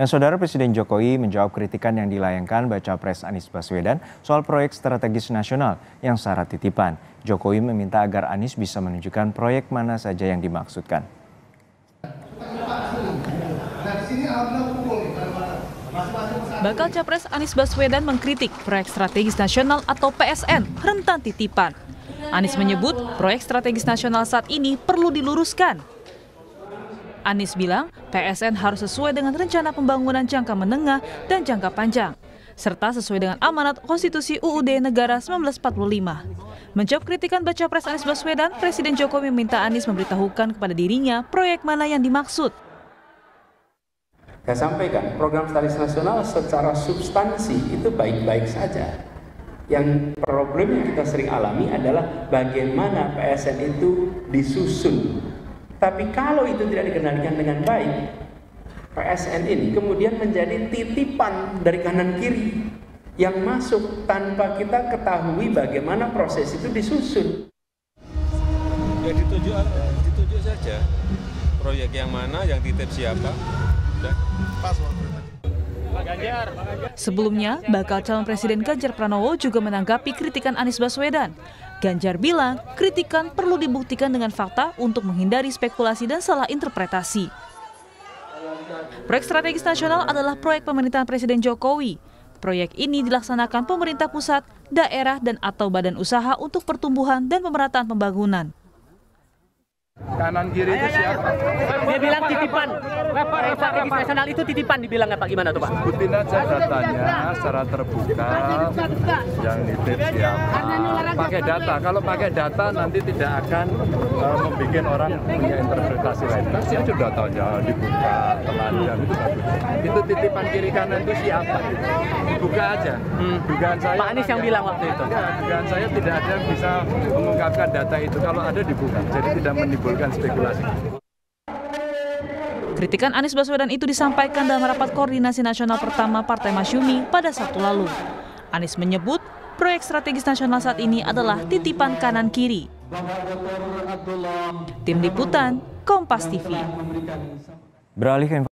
Dan saudara Presiden Jokowi menjawab kritikan yang dilayangkan baca pres Anies Baswedan soal proyek strategis nasional yang syarat titipan. Jokowi meminta agar Anies bisa menunjukkan proyek mana saja yang dimaksudkan. Bakal Capres Anies Baswedan mengkritik proyek strategis nasional atau PSN rentan titipan. Anies menyebut proyek strategis nasional saat ini perlu diluruskan. Anies bilang PSN harus sesuai dengan rencana pembangunan jangka menengah dan jangka panjang, serta sesuai dengan amanat konstitusi UUD Negara 1945. Menjawab kritikan baca pres Anies Baswedan, Presiden Jokowi meminta Anies memberitahukan kepada dirinya proyek mana yang dimaksud. Saya sampaikan, program strategis nasional secara substansi itu baik-baik saja. Yang problem yang kita sering alami adalah bagaimana PSN itu disusun. Tapi kalau itu tidak dikendalikan dengan baik, PSN ini kemudian menjadi titipan dari kanan kiri yang masuk tanpa kita ketahui bagaimana proses itu disusun. Ya ditunjuk, ditunjuk saja proyek yang mana, yang titip siapa. Sebelumnya, bakal calon Presiden Ganjar Pranowo juga menanggapi kritikan Anies Baswedan. Ganjar bilang, kritikan perlu dibuktikan dengan fakta untuk menghindari spekulasi dan salah interpretasi. Proyek strategis nasional adalah proyek pemerintahan Presiden Jokowi. Proyek ini dilaksanakan pemerintah pusat, daerah, dan atau badan usaha untuk pertumbuhan dan pemerataan pembangunan. Kanan kiri itu siapa? Dia bilang titipan. Proyek strategis nasional itu titipan dibilang Pak gimana tuh Pak? Sebutin aja datanya secara terbuka. Yang nitip siapa? Pakai data. Kalau pakai data nanti tidak akan uh, membuat orang punya interpretasi lain. Kasih aja datanya dibuka, telanjang itu bagus. Itu titipan kiri kanan itu siapa? Buka aja. Hmm. Dugaan saya. Pak Anies yang bilang waktu itu. Ya, dugaan saya tidak ada yang bisa mengungkapkan data itu. Kalau ada dibuka. Jadi tidak menimbulkan spekulasi. Kritikan Anies Baswedan itu disampaikan dalam rapat koordinasi nasional pertama Partai Masyumi pada Sabtu lalu. Anies menyebut proyek strategis nasional saat ini adalah titipan kanan kiri. Tim Liputan, Kompas TV. Beralih ke